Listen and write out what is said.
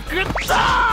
깨끗다